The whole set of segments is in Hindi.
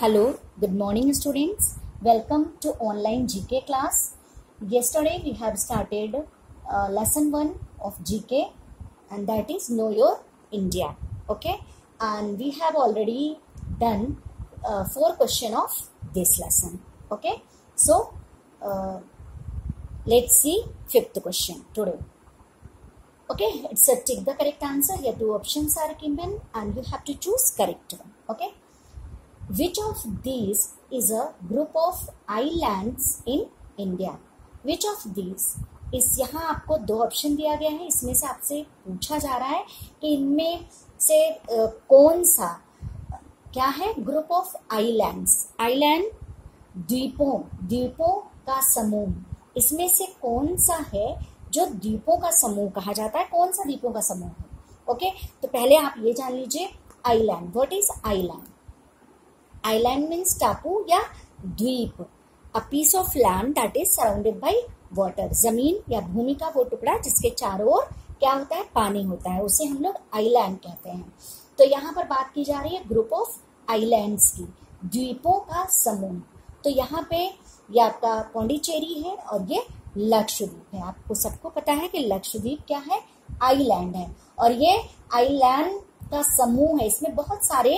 Hello, good morning students. Welcome to online GK class. Yesterday we have started uh, lesson 1 of GK and that is Know Your India. Okay, and we have already done uh, four question of this lesson. Okay, so uh, let's see fifth question today. Okay, it's a tick the correct answer. Here two options are given and you have to choose correct one. Okay. Which of these is a group of islands in India? Which of these? इस यहाँ आपको दो ऑप्शन दिया गया है, इसमें से आपसे पूछा जा रहा है कि इनमें से कौन सा, क्या है ग्रुप ऑफ़ आइलैंड्स आइलैंड द्वीपों द्वीपों का समूह। इसमें से कौन सा है जो द्वीपों का समूह कहा जाता है? कौन सा द्वीपों का समूह है? ओके तो पहले आप ये जान लीजिए island what is island island means टापू या द्वीप a piece of land that is surrounded by water ज़मीन या भूमि का वो टुकड़ा जिसके चारों ओर क्या होता है पानी होता है उसे हम लोग आइलैंड कहते हैं तो यहाँ पर बात की जा रही है ग्रुप ऑफ़ आइलैंड्स की द्वीपों का समूह तो यहाँ पे ये आपका पौंडीचेरी है और ये लक्षद्वीप है आपको सबको पता है कि लक्षद्वीप क्या है आइलैंड है और ये आइलैंड का समूह है इसमें बहुत सारे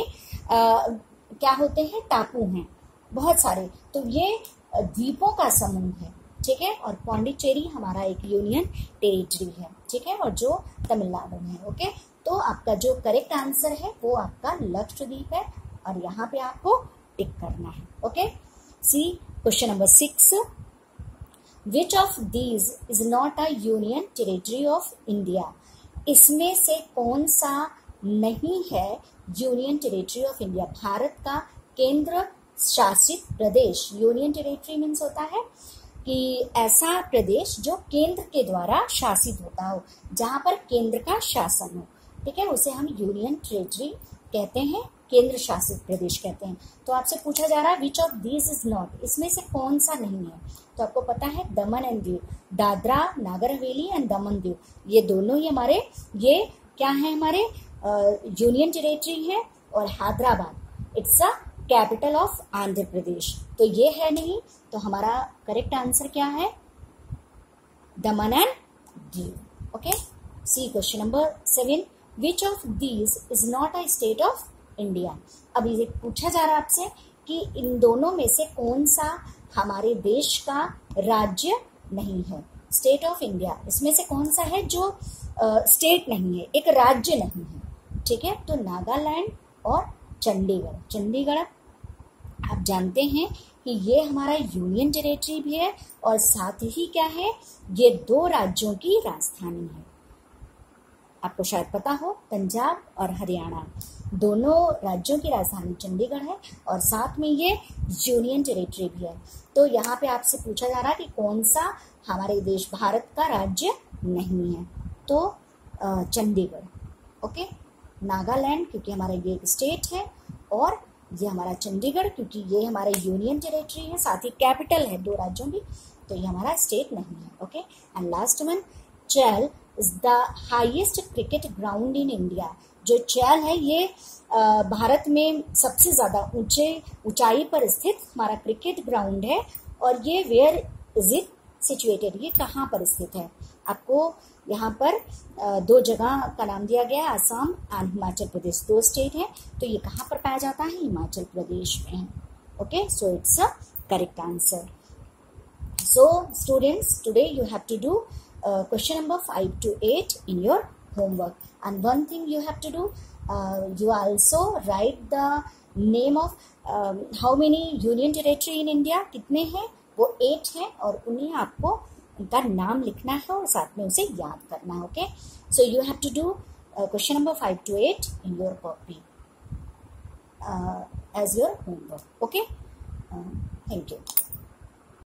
क्या होते हैं? टापू हैं। बहुत सारे। तो ये द्वीपों का समूह है, ठीक है? और पौंडीचेरी हमारा एक यूनियन टेरिटरी है, ठीक है? और जो तमिलनाडु में है ओके तो आपका जो करेक्ट आंसर है, वो आपका लक्षद्वीप है, और यहाँ पे आपको टिक करना है okay see question number six which of these is not a union territory of India इसमें से कौन सा नहीं है union territory of India, Bharat का केंद्र शासित प्रदेश, यूनियन टेरिटरी मीन्स होता है कि ऐसा प्रदेश जो केंद्र के द्वारा शासित होता हो, जहाँ पर केंद्र का शासन हो। ठीक है? उसे हम यूनियन टेरिटरी कहते हैं, केंद्र शासित प्रदेश कहते हैं। तो आपसे पूछा जा रहा है which of this is not इसमें से कौन सा नहीं है? तो आपको पता है, दमन एंड दीव, दादरा नागर हवेली एंड दमन दीव, ये दोनों ही हमारे, ये क्या है हमारे यूनियन टेरिटरी है और Hyderabad. It's a capital of Andhra Pradesh तो ये है नहीं तो हमारा करेक्ट आंसर क्या है? Daman and Diu okay see question number seven which of these is not a state of India अब ये पूछा जा रहा है आपसे कि इन दोनों में से कौन सा हमारे देश का राज्य नहीं है? स्टेट ऑफ़ इंडिया इसमें से कौन सा है जो स्टेट uh, नहीं है? एक राज्य नहीं है। ठीक है? तो नागालैंड और चंडीगढ़। चंडीगढ़, आप जानते हैं कि ये हमारा यूनियन टेरिटरी भी है और साथ ही क्या है? ये दो राज्यों की राजधानी है। आपको शायद पता हो, पंजाब और हरियाणा। दोनों राज्यों की राजधानी चंडीगढ़ है और साथ में ये यूनियन टेरिटरी भी है। तो यहाँ पे आपसे पूछा जा रहा है कि कौन सा हमारे देश भारत का राज्य नहीं है। तो चंडीगढ़, ओके? नागालैंड, क्योंकि हमारा ये स्टेट है, और ये हमारा चंडीगढ़, क्योंकि ये हमारा यूनियन टेरेटरी है, साथ ही कैपिटल है दो राज्यों की तो ये हमारा स्टेट नहीं है okay and last one Chail is the highest cricket ground in India जो चैल है, ये भारत में सबसे ज़्यादा ऊँचे, ऊंचाई पर स्थित हमारा क्रिकेट ग्राउंड है, और ये वेयर इज़ इट सिचुएटेड ये कहाँ पर स्थित है? आपको यहाँ पर दो जगह का नाम दिया गया है आसाम एंड हिमाचल प्रदेश। दो स्टेट है तो ये कहाँ पर पाया जाता है? हिमाचल प्रदेश में। Okay so it's a correct answer so students today you have to do question number five to eight in your one thing you have to do uh, you also write the name of um, how many union territory in india? कितने हैं? वो एट है और उन्हें आपको उनका नाम लिखना है और साथ में उसे याद करना है okay so you have to do question number five to eight in your copy as your homework okay thank you